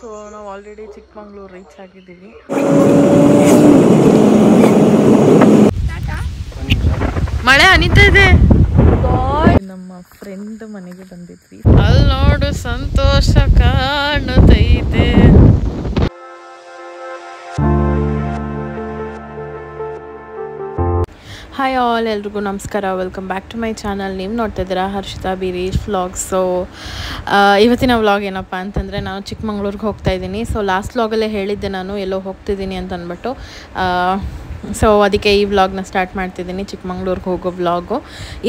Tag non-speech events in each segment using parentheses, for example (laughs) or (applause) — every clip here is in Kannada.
ಸೊ ನಾವು ಆಲ್ರೆಡಿ ಚಿಕ್ಕಮಂಗ್ಳೂರು ರೀಚ್ ಆಗಿದ್ದೀವಿ. ಮಳೆ ಅನಿತಾ ಇದೆ? ನಮ್ಮ ಫ್ರೆಂಡ್ ಮನೆಗೆ ಬಂದಿದ್ವಿ. ಅಲ್ಲಿ ನೋಡು ಸಂತೋಷ ಕಾಣುತ್ತೈತೆ ಹಾಯ್ ಆಲ್ ಎಲ್ರಿಗೂ ನಮಸ್ಕಾರ. Welcome back to my channel ನೀವು ನೋಡ್ತಾ ಇದ್ದೀರಾ ಹರ್ಷಿತಾ ಬಿರೀಶ್ ವ್ಲಾಗ್ ಸೊ ಇವತ್ತಿನ ವ್ಲಾಗ್ ಏನಪ್ಪ ಅಂತಂದರೆ ನಾನು ಚಿಕ್ಕಮಂಗ್ಳೂರಿಗೆ ಹೋಗ್ತಾ ಇದ್ದೀನಿ. ಸೊ ಲಾಸ್ಟ್ ವ್ಲಾಗಲ್ಲೇ ಹೇಳಿದ್ದೆ ನಾನು, ಎಲ್ಲೋ ಹೋಗ್ತಿದ್ದೀನಿ ಅಂತ ಅಂದ್ಬಿಟ್ಟು ಸೊ ಅದಕ್ಕೆ ಈ ವ್ಲಾಗ್ನ ಸ್ಟಾರ್ಟ್ ಮಾಡ್ತಿದ್ದೀನಿ, ಚಿಕ್ಕಮಂಗ್ಳೂರಿಗೆ ಹೋಗೋ ವ್ಲಾಗು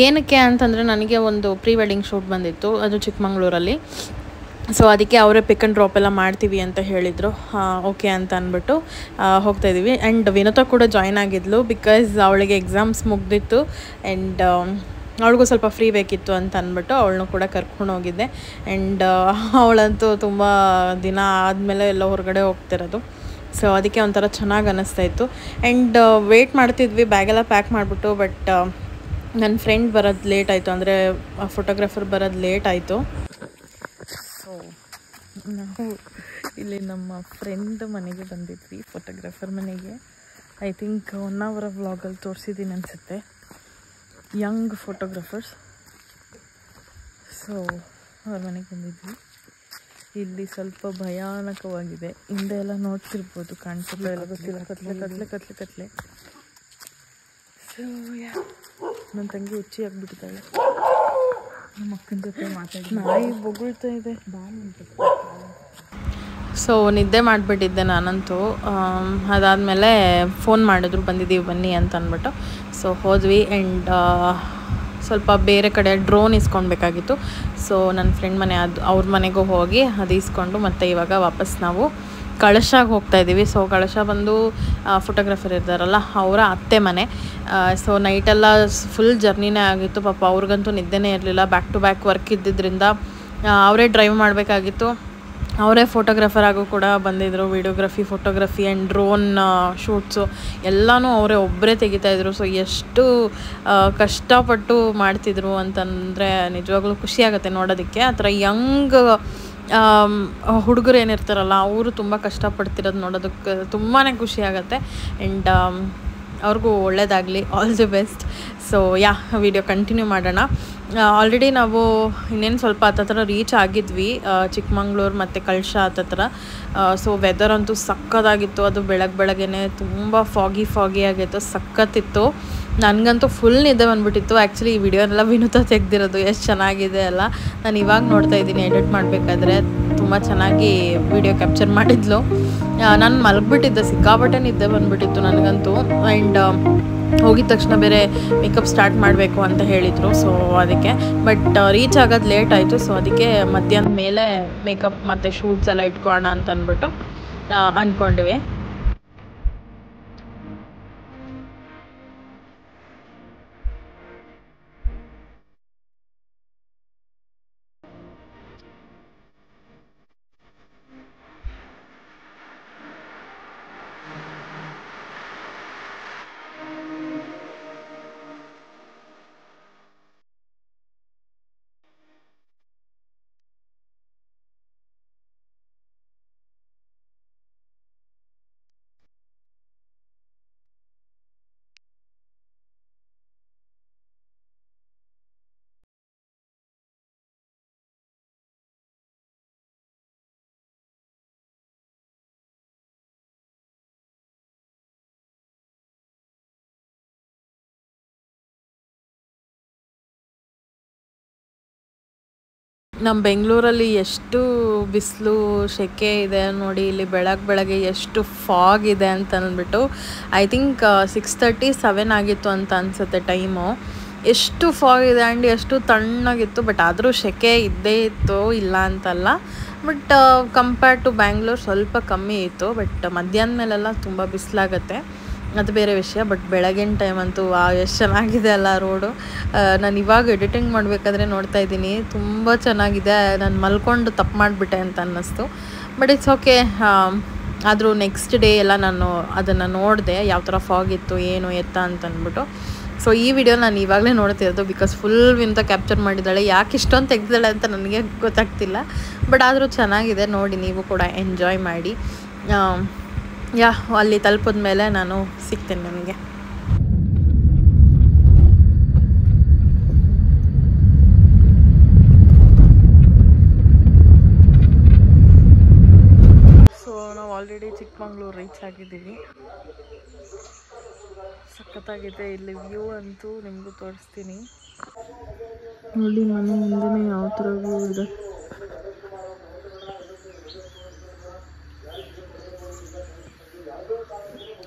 ಏನಕ್ಕೆ ಅಂತಂದರೆ ನನಗೆ ಒಂದು ಪ್ರೀ ವೆಡ್ಡಿಂಗ್ ಶೂಟ್ ಬಂದಿತ್ತು, ಅದು ಚಿಕ್ಕಮಂಗ್ಳೂರಲ್ಲಿ. ಸೊ ಅದಕ್ಕೆ ಅವರೇ ಪಿಕ್ ಆ್ಯಂಡ್ ಡ್ರಾಪ್ ಎಲ್ಲ ಮಾಡ್ತೀವಿ ಅಂತ ಹೇಳಿದರು. ಓಕೆ ಅಂತ ಅಂದ್ಬಿಟ್ಟು ಹೋಗ್ತಾ ಇದ್ದೀವಿ. ಆ್ಯಂಡ್ ವಿನೋತಾ ಕೂಡ ಜಾಯ್ನ್ ಆಗಿದ್ಲು ಬಿಕಾಸ್ ಅವಳಿಗೆ ಎಕ್ಸಾಮ್ಸ್ ಮುಗ್ದಿತ್ತು. ಆ್ಯಂಡ್ ಅವಳಿಗೂ ಸ್ವಲ್ಪ ಫ್ರೀ ಬೇಕಿತ್ತು ಅಂತ ಅಂದ್ಬಿಟ್ಟು ಅವಳನ್ನು ಕೂಡ ಕರ್ಕೊಂಡು ಹೋಗಿದ್ದೆ. ಆ್ಯಂಡ್ ಅವಳಂತೂ ತುಂಬ ದಿನ ಆದಮೇಲೆ ಎಲ್ಲ ಹೊರಗಡೆ ಹೋಗ್ತಿರೋದು. ಸೊ ಅದಕ್ಕೆ ಒಂಥರ ಚೆನ್ನಾಗಿ ಅನ್ನಿಸ್ತಾ ಇತ್ತು. ಆ್ಯಂಡ್ ವೆಯ್ಟ್ ಮಾಡ್ತಿದ್ವಿ. ಬ್ಯಾಗೆಲ್ಲ ಪ್ಯಾಕ್ ಮಾಡಿಬಿಟ್ಟು ಬಟ್ ನನ್ನ ಫ್ರೆಂಡ್ ಬರೋದು ಲೇಟ್ ಆಯಿತು. ಅಂದರೆ ಫೋಟೋಗ್ರಾಫರ್ ಬರೋದು ಲೇಟ್ ಆಯಿತು. ನಾವು ಇಲ್ಲಿ ನಮ್ಮ ಫ್ರೆಂಡ್ ಮನೆಗೆ ಬಂದಿದ್ವಿ ಫೋಟೋಗ್ರಾಫರ್ ಮನೆಗೆ. ಐ ಥಿಂಕ್ ಒನ್ ಅವರ್ ವ್ಲಾಗಲ್ಲಿ ತೋರಿಸಿದ್ದೀನಿ ಅನಿಸುತ್ತೆ. ಯಂಗ್ ಫೋಟೋಗ್ರಾಫರ್ಸ್ ಸೊ ಅವ್ರ ಮನೆಗೆ ಬಂದಿದ್ವಿ. ಇಲ್ಲಿ ಸ್ವಲ್ಪ ಭಯಾನಕವಾಗಿದೆ. ಹಿಂದೆ ಎಲ್ಲ ನೋಡ್ತಿರ್ಬೋದು ಕಾಣಿಸಲ್ಲ ಎಲ್ಲ ಗೊತ್ತಿಲ್ಲ. ಕತ್ಲೆ ಕತ್ಲೆ ಕತ್ಲೆ ಕತ್ಲೆ. ಸೊ ಯಾ ನನ್ನ ತಂಗಿ ಹುಚ್ಚಿ ಆಗ್ಬಿಟ್ಟಿದ್ದಾಳೆ. ಸೊ ನಿದ್ದೆ ಮಾಡಿಬಿಟ್ಟಿದ್ದೆ ನಾನಂತೂ. ಅದಾದಮೇಲೆ ಫೋನ್ ಮಾಡಿದ್ರು, ಬಂದಿದ್ದೀವಿ ಬನ್ನಿ ಅಂತ ಅಂದ್ಬಿಟ್ಟು. ಸೊ ಹೋದ್ವಿ ಆ್ಯಂಡ್ ಸ್ವಲ್ಪ ಬೇರೆ ಕಡೆ ಡ್ರೋನ್ ಇಸ್ಕೊಳ್ಬೇಕಾಗಿತ್ತು ಸೊ ನನ್ನ ಫ್ರೆಂಡ್ ಮನೆ ಅದು, ಅವ್ರ ಮನೆಗೂ ಹೋಗಿ ಅದು ಇಸ್ಕೊಂಡು ಮತ್ತು ಇವಾಗ ವಾಪಸ್ ನಾವು ಕಳಶಾಗ ಹೋಗ್ತಾ ಇದ್ದೀವಿ. ಸೊ ಕಳಶ ಬಂದು ಫೋಟೋಗ್ರಾಫರ್ ಇದ್ದಾರಲ್ಲ ಅವರ ಅತ್ತೆ ಮನೆ. ಸೊ ನೈಟೆಲ್ಲ ಫುಲ್ ಜರ್ನಿನೇ ಆಗಿತ್ತು. ಪಾಪ ಅವ್ರಿಗಂತೂ ನಿದ್ದೆನೇ ಇರಲಿಲ್ಲ. ಬ್ಯಾಕ್ ಟು ಬ್ಯಾಕ್ ವರ್ಕ್ ಇದ್ದಿದ್ದರಿಂದ ಅವರೇ ಡ್ರೈವ್ ಮಾಡಬೇಕಾಗಿತ್ತು. ಅವರೇ ಫೋಟೋಗ್ರಾಫರ್ ಆಗು ಕೂಡ ಬಂದಿದ್ದರು videography photography and drone shoots ಎಲ್ಲನೂ ಅವರೇ ಒಬ್ಬರೇ ತೆಗಿತಾಯಿದ್ರು ಸೊ ಎಷ್ಟು ಕಷ್ಟಪಟ್ಟು ಮಾಡ್ತಿದ್ರು ಅಂತಂದರೆ ನಿಜವಾಗ್ಲೂ ಖುಷಿಯಾಗತ್ತೆ ನೋಡೋದಕ್ಕೆ. ಆ ಥರ ಯಂಗ್ ಹುಡುಗರು ಏನಿರ್ತಾರಲ್ಲ, ಅವರು ತುಂಬ ಕಷ್ಟಪಡ್ತಿರೋದು ನೋಡೋದಕ್ಕೆ ತುಂಬಾ ಖುಷಿ ಆಗುತ್ತೆ. ಆ್ಯಂಡ್ ಅವ್ರಿಗೂ ಒಳ್ಳೇದಾಗಲಿ all the best so yeah video continue ಮಾಡೋಣ. ಆಲ್ರೆಡಿ ನಾವು ಇನ್ನೇನು ಸ್ವಲ್ಪ ಹತ್ತತ್ರ ರೀಚ್ ಆಗಿದ್ವಿ. ಚಿಕ್ಕಮಂಗ್ಳೂರು ಮತ್ತು ಕಳ್ಶ ಹತ್ತತ್ರ. ಸೊ ವೆದರ್ ಅಂತೂ ಸಕ್ಕತ್ತಾಗಿತ್ತು. ಅದು ಬೆಳಗ್ಗೆ ಬೆಳಗ್ಗೆನೆ ತುಂಬ ಫಾಗಿ ಫಾಗಿ ಆಗಿತ್ತು. ಸಖತ್ತಿತ್ತು ನನಗಂತೂ ಫುಲ್ ನಿದ್ದೆ ಬಂದ್ಬಿಟ್ಟಿತ್ತು. ಆ್ಯಕ್ಚುಲಿ ಈ ವಿಡಿಯೋನೆಲ್ಲ ವಿನೂತ ತೆಗೆದಿರೋದು ಎಷ್ಟು ಚೆನ್ನಾಗಿದೆ ಅಲ್ಲ. ನಾನು ಇವಾಗ ನೋಡ್ತಾ ಇದ್ದೀನಿ ಎಡಿಟ್ ಮಾಡಬೇಕಾದ್ರೆ. ತುಂಬ ಚೆನ್ನಾಗಿ ವಿಡಿಯೋ ಕ್ಯಾಪ್ಚರ್ ಮಾಡಿದ್ಲು. ನಾನು ಮಲಗಿಬಿಟ್ಟಿದ್ದೆ, ಸಿಕ್ಕಾಪಟ್ಟೆ ನಿದ್ದೆ ಬಂದ್ಬಿಟ್ಟಿತ್ತು ನನಗಂತೂ. ಆ್ಯಂಡ್ ಹೋಗಿದ ತಕ್ಷಣ ಬೇರೆ ಮೇಕಪ್ ಸ್ಟಾರ್ಟ್ ಮಾಡಬೇಕು ಅಂತ ಹೇಳಿದರು ಸೊ ಅದಕ್ಕೆ. ಬಟ್ ರೀಚ್ ಆಗೋದು ಲೇಟ್ ಆಯಿತು ಸೊ ಅದಕ್ಕೆ ಮಧ್ಯಾಹ್ನದ ಮೇಲೆ ಮೇಕಪ್ ಮತ್ತು ಶೂಟ್ಸ್ ಎಲ್ಲ ಇಟ್ಕೊಳ್ಳೋಣ ಅಂತ ಅಂದ್ಬಿಟ್ಟು ಅಂದ್ಕೊಂಡಿವಿ ನಮ್ಮ ಬೆಂಗಳೂರಲ್ಲಿ ಎಷ್ಟು ಬಿಸಿಲು, ಸೆಕೆ ಇದೆ ನೋಡಿ, ಇಲ್ಲಿ ಬೆಳಗ್ಗೆ ಬೆಳಗ್ಗೆ ಎಷ್ಟು ಫಾಗ್ ಇದೆ ಅಂತ ಅಂದ್ಬಿಟ್ಟು I think six thirty seven ಆಗಿತ್ತು ಅಂತ ಅನಿಸುತ್ತೆ ಟೈಮು ಎಷ್ಟು ಫಾಗ್ ಇದೆ ಆ್ಯಂಡ್ ಎಷ್ಟು ತಣ್ಣಗಿತ್ತು ಬಟ್ ಆದರೂ ಸೆಕೆ ಇದ್ದೇ ಇತ್ತು, ಇಲ್ಲ ಅಂತಲ್ಲ. ಬಟ್ ಕಂಪೇರ್ ಟು ಬ್ಯಾಂಗ್ಳೂರ್ ಸ್ವಲ್ಪ ಕಮ್ಮಿ ಇತ್ತು ಬಟ್ ಮಧ್ಯಾಹ್ನ ಮೇಲೆಲ್ಲ ತುಂಬ ಬಿಸಿಲಾಗತ್ತೆ. ಅದು ಬೇರೆ ವಿಷಯ ಬಟ್ ಬೆಳಗಿನ ಟೈಮ್ ಅಂತೂ ವಾ ಎಷ್ಟು ಚೆನ್ನಾಗಿದೆ ಅಲ್ಲ ರೋಡು ನಾನು ಇವಾಗ ಎಡಿಟಿಂಗ್ ಮಾಡಬೇಕಾದ್ರೆ ನೋಡ್ತಾ ಇದ್ದೀನಿ. ತುಂಬ ಚೆನ್ನಾಗಿದೆ. ನಾನು ಮಲ್ಕೊಂಡು ತಪ್ಪು ಮಾಡಿಬಿಟ್ಟೆ ಅಂತ ಅನ್ನಿಸ್ತು. ಬಟ್ ಇಟ್ಸ್ ಓಕೆ ಆದರೂ ನೆಕ್ಸ್ಟ್ ಡೇ ಎಲ್ಲ ನಾನು ಅದನ್ನು ನೋಡಿದೆ, ಯಾವ ಥರ ಫಾಗ್ ಇತ್ತು, ಏನು ಎತ್ತ ಅಂತ ಅಂದ್ಬಿಟ್ಟು. ಸೊ ಈ ವಿಡಿಯೋ ನಾನು ಇವಾಗಲೇ ನೋಡ್ತಿರೋದು ಬಿಕಾಸ್ ಫುಲ್ ವಿಂತ ಕ್ಯಾಪ್ಚರ್ ಮಾಡಿದ್ದಾಳೆ. ಯಾಕೆ ಇಷ್ಟೊಂದು ತೆಗ್ದಿದ್ದಾಳೆ ಅಂತ ನನಗೆ ಗೊತ್ತಾಗ್ತಿಲ್ಲ. ಬಟ್ ಆದರೂ ಚೆನ್ನಾಗಿದೆ. ನೋಡಿ, ನೀವು ಕೂಡ ಎಂಜಾಯ್ ಮಾಡಿ. ಯಾ ಅಲ್ಲಿ ತಲುಪಿದ ಮೇಲೆ ನಾನು ಸಿಗ್ತೇನೆ ನಿಮಗೆ. ಸೊ ನಾವು ಆಲ್ರೆಡಿ ಚಿಕ್ಕಮಂಗ್ಳೂರು ರೀಚ್ ಆಗಿದ್ದೀವಿ. ಸಖತ್ತಾಗಿದೆ ಇಲ್ಲಿ ವ್ಯೂ ಅಂತೂ ನಿಮಗೂ ತೋರಿಸ್ತೀನಿ. ನೋಡಿ ಮನೆ ಮುಂದೆ ಯಾವ ಥರ ವ್ಯೂ ಇದೆ.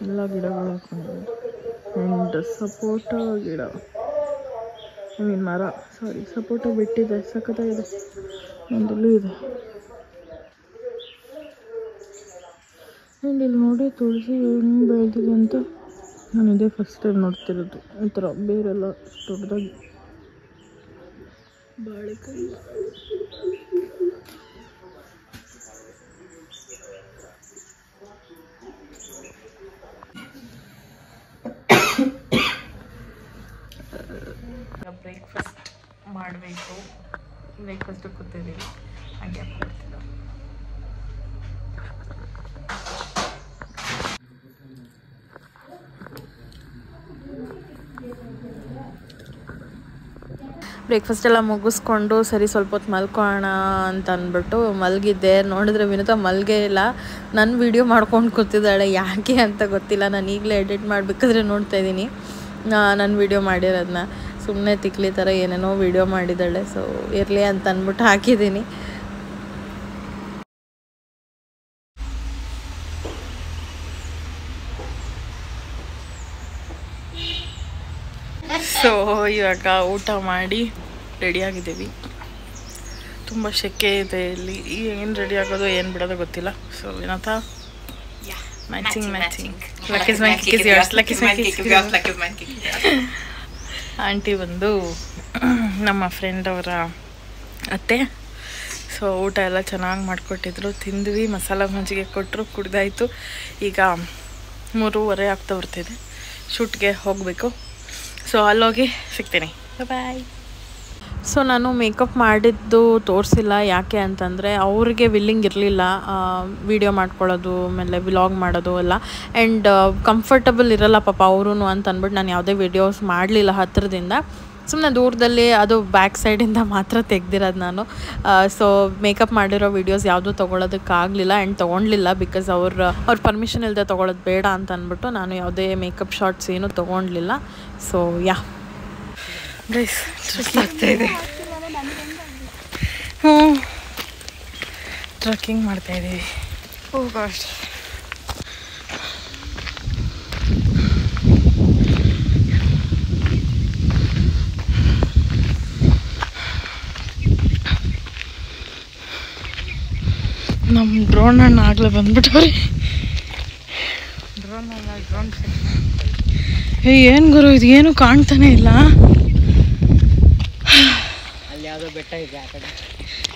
ಎಲ್ಲ ಗಿಡಗಳು ಆ್ಯಂಡ್ ಸಪೋಟ ಗಿಡ. ಐ ಮೀನ್ ಮರ. ಸಾರಿ ಸಪೋಟ ಬಿಟ್ಟಿದೆ. ಸಖತ್ತಾಗಿದೆ. ಒಂದಲ್ಲೂ ಇದೆ. ಆ್ಯಂಡ್ ಇಲ್ಲಿ ನೋಡಿ ತುಳಸಿ ಹೆಂಗೆ ಬೆಳೆದಿದೆ ಅಂತ. ನಾನು ಇದೇ ಫಸ್ಟ್ ಟೈಮ್ ನೋಡ್ತಿರೋದು. ಈ ಥರ ಬೇರೆಲ್ಲ ದೊಡ್ಡದಾಗಿ. ಬಾಳೆಕಾಯಿ ಬ್ರೇಕ್ಫಾಸ್ಟ್ ಮಾಡಬೇಕು ಬ್ರೇಕ್ಫಾಸ್ಟ್ ಕೂತಿದ್ದೀವಿ. ಹಾಗೆ ಬ್ರೇಕ್ಫಾಸ್ಟ್ ಎಲ್ಲ ಮುಗಿಸ್ಕೊಂಡು ಸರಿ ಸ್ವಲ್ಪ ಹೊತ್ತು ಮಲ್ಕೋಣ ಅಂತ ಅಂದ್ಬಿಟ್ಟು ಮಲಗಿದ್ದೆ. ನೋಡಿದ್ರೆ ವಿನುತಾ ಮಲ್ಗೇ ಇಲ್ಲ. ನನ್ನ ವಿಡಿಯೋ ಮಾಡ್ಕೊಂಡು ಕೂತಿದ್ದಾಳೆ. ಯಾಕೆ ಅಂತ ಗೊತ್ತಿಲ್ಲ. ನಾನು ಈಗಲೇ ಎಡಿಟ್ ಮಾಡಬೇಕಾದ್ರೆ ನೋಡ್ತಾ ಇದ್ದೀನಿ. ನನ್ನ ವಿಡಿಯೋ ಮಾಡಿರೋದನ್ನ ಸುಮ್ಮನೆ ತಿಕ್ಲಿ ಥರ ಏನೇನೋ ವಿಡಿಯೋ ಮಾಡಿದ್ದಾಳೆ ಸೊ ಇರಲಿ ಅಂತ ಅಂದ್ಬಿಟ್ಟು ಹಾಕಿದ್ದೀನಿ. ಸೊ ಇವಾಗ ಊಟ ಮಾಡಿ ರೆಡಿಯಾಗಿದ್ದೀವಿ ತುಂಬ ಶೆಕೆ ಇದೆ ಇಲ್ಲಿ. ಏನು ರೆಡಿ ಆಗೋದು ಏನು ಬಿಡೋದು ಗೊತ್ತಿಲ್ಲ. ಸೊ ಏನಂತ ಮ್ಯಾಚಿಂಗ್ ಮ್ಯಾಚಿಂಗ್ ಲಕ್ಕೀಸ್ ಮೈ ಲಕ್ಕಿಸ್ ಲಕ್ಕೀಸ್ ಆಂಟಿ ಬಂದು ನಮ್ಮ ಫ್ರೆಂಡ್ ಅವರ ಅತ್ತೆ. ಸೊ ಊಟ ಎಲ್ಲ ಚೆನ್ನಾಗಿ ಮಾಡಿಕೊಟ್ಟಿದ್ರು. ತಿಂದ್ವಿ, ಮಸಾಲ ಮಜ್ಜಿಗೆ ಕೊಟ್ಟರು ಕುಡ್ದಾಯಿತು. ಈಗ ಮೂರುವರೆ ಆಗ್ತಾ ಬರ್ತಿದೆ. ಶೂಟ್ಗೆ ಹೋಗಬೇಕು. ಸೊ ಅಲ್ಲೋಗಿ ಸಿಗ್ತೀನಿ. ಬಾಯ್ ಸೊ ನಾನು ಮೇಕಪ್ ಮಾಡಿದ್ದು ತೋರಿಸಿಲ್ಲ. ಯಾಕೆ ಅಂತಂದರೆ ಅವ್ರಿಗೆ ವಿಲ್ಲಿಂಗ್ ಇರಲಿಲ್ಲ. ವಿಡಿಯೋ ಮಾಡ್ಕೊಳ್ಳೋದು, ಆಮೇಲೆ ವ್ಲಾಗ್ ಮಾಡೋದು ಎಲ್ಲ. ಆ್ಯಂಡ್ ಕಂಫರ್ಟಬಲ್ ಇರಲ್ಲ ಪಾಪ ಅವರು ಅಂತ ಅಂದ್ಬಿಟ್ಟು ನಾನು ಯಾವುದೇ ವಿಡಿಯೋಸ್ ಮಾಡಲಿಲ್ಲ ಹತ್ತಿರದಿಂದ ಸುಮ್ಮನೆ ದೂರದಲ್ಲಿ ಅದು ಬ್ಯಾಕ್ ಸೈಡಿಂದ ಮಾತ್ರ ತೆಗ್ದಿರೋದು ನಾನು. ಸೊ ಮೇಕಪ್ ಮಾಡಿರೋ ವೀಡಿಯೋಸ್ ಯಾವುದೂ ತೊಗೊಳೋದಕ್ಕಾಗಲಿಲ್ಲ ಆ್ಯಂಡ್ ತೊಗೊಂಡಿಲ್ಲ ಬಿಕಾಸ್ ಅವ್ರ ಅವ್ರ ಪರ್ಮಿಷನ್ ಇಲ್ಲದೆ ತೊಗೊಳೋದು ಬೇಡ ಅಂತ ಅಂದ್ಬಿಟ್ಟು ನಾನು ಯಾವುದೇ ಮೇಕಪ್ ಶಾರ್ಟ್ಸ್ ಏನೂ ತೊಗೊಂಡಿಲ್ಲ ಸೊ ಯಾ ಗೈಸ್ ಆಗ್ತಾ ಇದೆ. ಹ್ಞೂ. ಟ್ರಕ್ಕಿಂಗ್ ಮಾಡ್ತಾ ಇದ್ದೀವಿ ಓ ಗಾಡ್ ನಮ್ಮ ಡ್ರೋನ್ ಅಣ್ಣ ಆಗಲೇ ಬಂದ್ಬಿಟ್ಟವ್ರಿ ಡ್ರೋನ್ ಅಣ್ಣ ಡ್ರೋನ್ ಏನು ಗುರು ಇದು ಏನು ಕಾಣ್ತಾನೆ ಇಲ್ಲ? ಬೆಟ್ಟ ಇದೆ ಆ ಕಡೆ.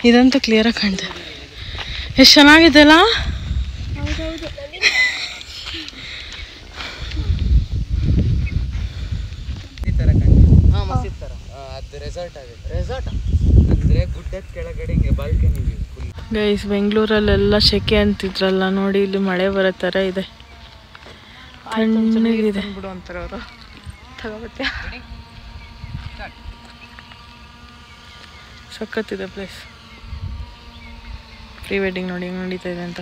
ಇದಂತೂ ಕ್ಲಿಯರಾಗಿ ಕಾಣ್ತದೆ ಎಷ್ಟು ಚೆನ್ನಾಗಿದೆ ಅಲ್ಲ? ಈ ಥರ ಕಾಣ್ತದೆ. ಹಾಂ ಮಸೀದ್ ಥರ ಅದು ರೆಸಾರ್ಟ್ ಆಗುತ್ತೆ ರೆಸಾರ್ಟ್ ಅಂದರೆ ಗುಡ್ಡದ ಕೆಳಗಡೆ ಹಿಂಗೆ ಬಾಲ್ಕನಿ ಫುಲ್ ಗೈಸ್ ಬೆಂಗಳೂರಲ್ಲೆಲ್ಲ ಸೆಕೆ ಅಂತಿದ್ರಲ್ಲ ನೋಡಿ ಇಲ್ಲಿ ಮಳೆ ಬರೋ ಥರ ಇದೆ. ತಣ್ಣಗಿದೆ. ಬಿಡು ಅಂತಾರೆ ಅವರು. ತಗೋಬತ್ತೀಯ ಸಖತ್ತಿದೆ ಪ್ಲೇಸ್ ಪ್ರೀ ವೆಡ್ಡಿಂಗ್ ನೋಡಿ ಹೆಂಗೆ ನಡೀತಾ ಇದೆ ಅಂತ.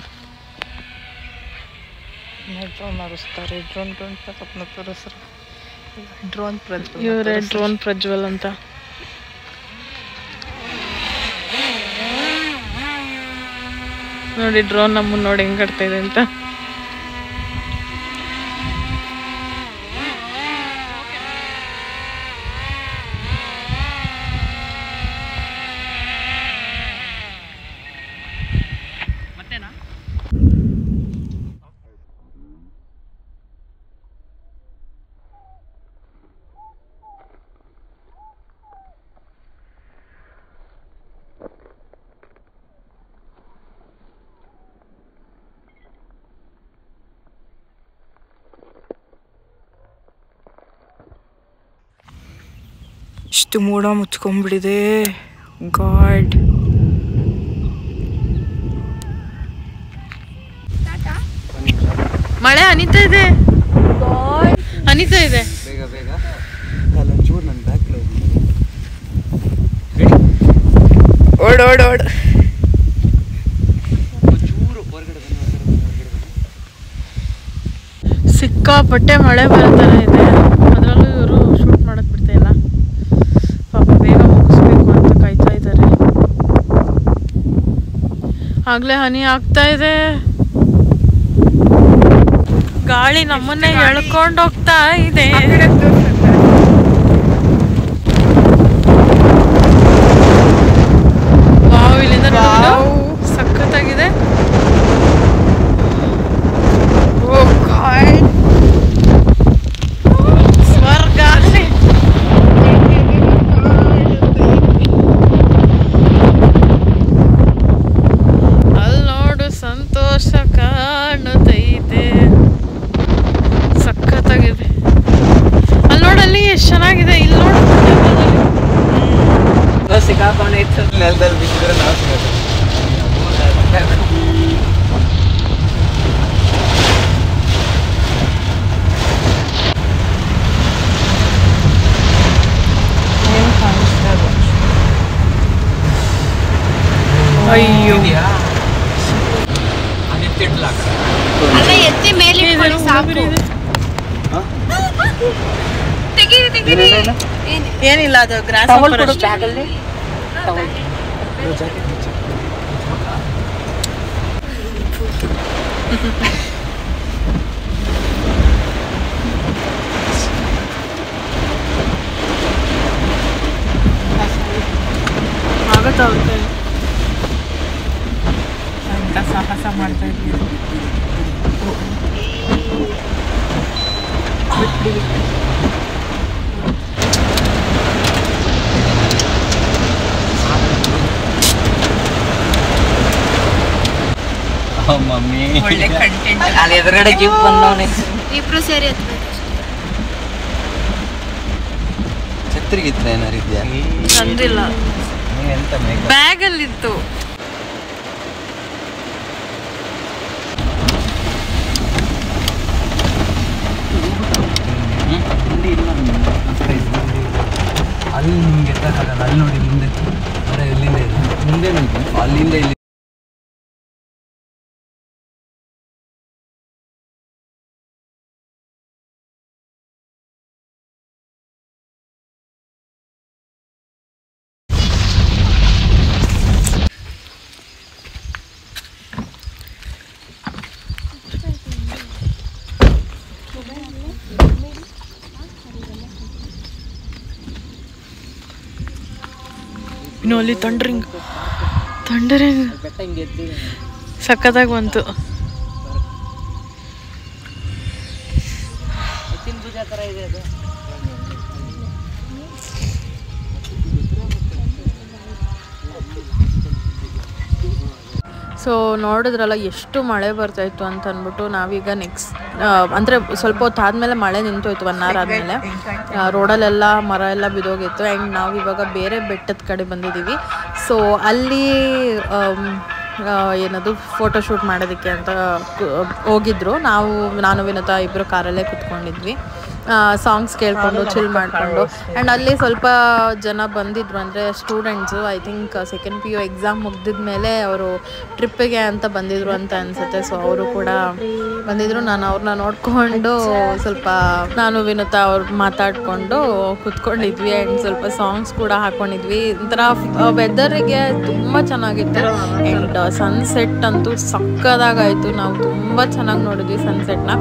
ಡ್ರೋನ್ ಹಾರಿಸ್ತಾರೆ. ಡ್ರೋನ್ ಡ್ರೋನ್ ತಪ್ಪನ ತೋರಿಸ್ರು ಡ್ರೋನ್ ಪ್ರಜ್ವಲ್ ಇವರೇ ಡ್ರೋನ್ ಪ್ರಜ್ವಲ್ ಅಂತ. ನೋಡಿ ಡ್ರೋನ್ ನಮ್ಮನ್ನು ನೋಡಿ ಹೆಂಗೆ ಕಟ್ತಾ ಇದೆ ಅಂತ. ಎಷ್ಟು ಮೋಡ ಮುಚ್ಕೊಂಡ್ಬಿಟ್ಟಿದೆ ಗಾಡ್. ಮಳೆ ಅನಿತಾ ಇದೆ. ಅನಿತಾ ಇದೆ. ಬೇಗ ಬೇಗ. ಅಲ್ಲೊಂಚೂರು ನನ್ನ ಬ್ಯಾಕ್ ಓಡ್ ಓಡ್ ಓಡ್. ಸಿಕ್ಕಾಪಟ್ಟೆ ಮಳೆ ಬರ್ತಾನೆ ಇದೆ ಅದರಲ್ಲೂ ಇವರು ಶೂಟ್ ಮಾಡಕ್ ಬಿಡ್ತಾ ಇಲ್ಲ ಪಾಪ ಬೇಗ ಮುಗಿಸ್ಬೇಕು ಅಂತ ಕಾಯ್ತಾ ಇದ್ದಾರೆ ಆಗ್ಲೇ ಹನಿ ಆಗ್ತಾ ಇದೆ. ಗಾಳಿ ನಮ್ಮನ್ನೇ ಎಳ್ಕೊಂಡು ಹೋಗ್ತಾ ಇದೆ. ವಾವ್ ಇಲ್ಲಿಂದ. ಸಖತ್ತಾಗಿದೆ ಓ ಗಾಡ್ ಸ್ವರ್ಗ ಅಲ್ಲಿ ನೋಡು ಸಂತೋಷ ಕಾಣುತ್ತೈತೆ ಸಖತ್ತಾಗಿದೆ ಅಲ್ಲಿ ನೋಡಲ್ಲಿ ಎಷ್ಟು ಚೆನ್ನಾಗಿದೆ ಇಲ್ಲಿ ನೋಡು ಸಿಕ್ಕಾಕೊಂಡಿತ್ತು ನೆಲದಲ್ಲಿ ಬಿದ್ದಿದ್ರೆ ನಾವು ಸಿಗೋದು ಅಯ್ಯೋ ಅದಿತ್ತಿಡ್ಲಾಕ ಅಲ್ಲ ಎತ್ತಿ ಮೇಲೆ ಇಟ್ಕೊಳ್ಳಿ ಸಾಕು. ತೆಗೀರಿ ತೆಗೀರಿ. ಏನ್- ಏನಿಲ್ಲ. ಅದು ಗ್ರಾಸ್ ಆಗುತ್ತೆ (laughs) ಅಂತ ಸಾಹಸ ಮಾಡ್ತಾ ಇದ್ವಿ ಮಮ್ಮಿ ಒಳ್ಳೆ ಕಂಟೆಂಟ್ ಅಲ್ಲಿ ಎದುರುಗಡೆ ಜೀಪ್ ಬಂದವನೇ. ಇಬ್ರು ಸೇರಿ ಹತ್ಬೇಕು ಛತ್ರಿಗಿತ್ರ ಏನಾರು ಇದೆಯಾ? ತಂದಿಲ್ಲ ಬ್ಯಾಗಲ್ಲಿತ್ತು ಇಲ್ಲಿ ಇಲ್ಲ ಅಲ್ಲಿ ನಿಮ್ಗೆ ಎತ್ತಕ್ಕಾಗಲ್ಲ. ಅಲ್ಲಿ ನೋಡಿ ಮುಂದೆ. ಬರೀ ಇಲ್ಲಿಂದ ಇದೆ? ಮುಂದೆ ಅಲ್ಲಿಂದ ಇಲ್ಲಿ ಇನ್ನು ಅಲ್ಲಿ ಹಿಂಗೆ ಎದ್ದಿದೆ ಸಖತ್ತಾಗಿ ಬಂತು. ಥರ ಇದೆ ಅದು. ಸೊ ನೋಡಿದ್ರಲ್ಲ ಎಷ್ಟು ಮಳೆ ಬರ್ತಾಯಿತ್ತು ಅಂತ ಅಂದ್ಬಿಟ್ಟು ನಾವೀಗ ನೆಕ್ಸ್ಟ್ ಅಂದರೆ ಸ್ವಲ್ಪ ಹೊತ್ತು ಆದಮೇಲೆ ಮಳೆ ನಿಂತೋಯ್ತು ಒನ್ ಅವರ್ ಆದಮೇಲೆ. ರೋಡಲ್ಲೆಲ್ಲ ಮರ ಎಲ್ಲ ಬಿದ್ದೋಗಿತ್ತು ಆ್ಯಂಡ್ ನಾವು ಇವಾಗ ಬೇರೆ ಬೆಟ್ಟದ ಕಡೆ ಬಂದಿದ್ದೀವಿ ಸೊ ಅಲ್ಲಿ ಏನದು ಫೋಟೋ ಶೂಟ್ ಮಾಡೋದಕ್ಕೆ ಅಂತ ಹೋಗಿದ್ರು. ನಾವು ನಾನು ವಿನತಾ ಇಬ್ಬರು ಕಾರಲ್ಲೇ ಕುತ್ಕೊಂಡಿದ್ವಿ. ಸಾಂಗ್ಸ್ ಕೇಳಿಕೊಂಡು ಚಿಲ್ ಮಾಡಿಕೊಂಡು. ಆ್ಯಂಡ್ ಅಲ್ಲಿ ಸ್ವಲ್ಪ ಜನ ಬಂದಿದ್ರು ಅಂದರೆ students I think second P U exam ಮುಗ್ದಿದ ಮೇಲೆ ಅವರು ಟ್ರಿಪ್ಪಿಗೆ ಅಂತ ಬಂದಿದ್ರು ಅಂತ ಅನಿಸುತ್ತೆ. ಸೊ ಅವರು ಕೂಡ ಬಂದಿದ್ರು. ನಾನು ಅವ್ರನ್ನ ನೋಡಿಕೊಂಡು ಸ್ವಲ್ಪ ನಾನು ವಿನುತ ಅವ್ರು ಮಾತಾಡಿಕೊಂಡು ಕುತ್ಕೊಂಡಿದ್ವಿ ಆ್ಯಂಡ್ ಸ್ವಲ್ಪ ಸಾಂಗ್ಸ್ ಕೂಡ ಹಾಕ್ಕೊಂಡಿದ್ವಿ ಒಂಥರ ವೆದರಿಗೆ ತುಂಬ ಚೆನ್ನಾಗಿತ್ತು. ಆ್ಯಂಡ್ ಸನ್ಸೆಟ್ ಅಂತೂ ಸಕ್ಕದಾಗಾಯಿತು. ನಾವು ತುಂಬ ಚೆನ್ನಾಗಿ ನೋಡಿದ್ವಿ ಸನ್ಸೆಟ್ನ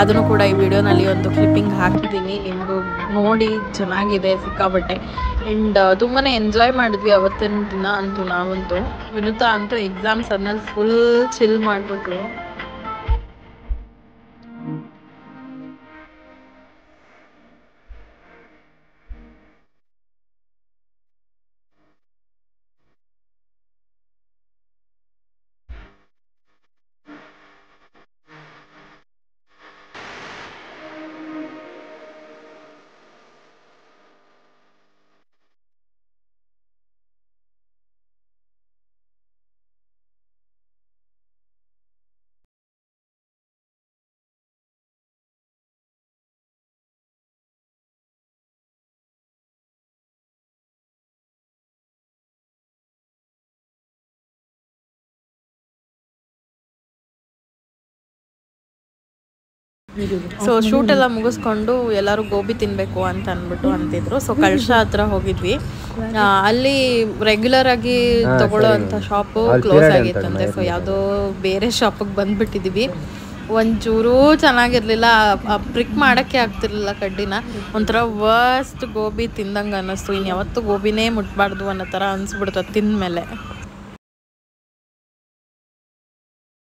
ಅದನ್ನು ಕೂಡ ಈ ವಿಡಿಯೋನಲ್ಲಿ ಒಂದು ಕ್ಲಿಪ್ಪಿಂಗ್ ಹಾಕಿದ್ದೀನಿ ನಿಮಗೂ ನೋಡಿ ಚೆನ್ನಾಗಿದೆ ಸಿಕ್ಕಾಬಟ್ಟೆ ಆ್ಯಂಡ್ ತುಂಬಾ ಎಂಜಾಯ್ ಮಾಡಿದ್ವಿ ಅವತ್ತಿನ ದಿನ ಅಂತೂ ನಾವಂತೂ. ವಿನುತಾ ಅಂತೂ ಎಕ್ಸಾಮ್ಸ್ ಆದ್ಮೇಲೆ ಫುಲ್ ಚಿಲ್ ಮಾಡಿಬಿಟ್ರು ಸೊ ಶೂಟ್ ಎಲ್ಲ ಮುಗಿಸ್ಕೊಂಡು ಎಲ್ಲರೂ ಗೋಬಿ ತಿನ್ನಬೇಕು ಅಂತ ಅಂದ್ಬಿಟ್ಟು ಅಂತಿದ್ರು. ಸೊ ಕಳ್ಸ ಹತ್ರ ಹೋಗಿದ್ವಿ. ಅಲ್ಲಿ ರೆಗ್ಯುಲರ್ ಆಗಿ ತಗೊಳ್ಳೋ ಅಂತ ಶಾಪು ಕ್ಲೋಸ್ ಆಗಿತ್ತಂತೆ ಸೊ ಯಾವುದೋ ಬೇರೆ ಶಾಪಿಗೆ ಬಂದ್ಬಿಟ್ಟಿದೀವಿ. ಒಂಚೂರೂ ಚೆನ್ನಾಗಿರ್ಲಿಲ್ಲ. ಪ್ರಿಕ್ ಮಾಡಕ್ಕೆ ಆಗ್ತಿರ್ಲಿಲ್ಲ ಕಡ್ಡಿನ. ಒಂಥರ ವರ್ಸ್ಟ್ ಗೋಬಿ ತಿಂದಂಗೆ ಅನ್ನಿಸ್ತು. ಇನ್ನು ಯಾವತ್ತೂ ಗೋಬಿನೇ ಮುಟ್ಬಾರ್ದು ಅನ್ನೋ ಥರ ಅನಿಸ್ಬಿಡ್ತು ತಿಂದಮೇಲೆ.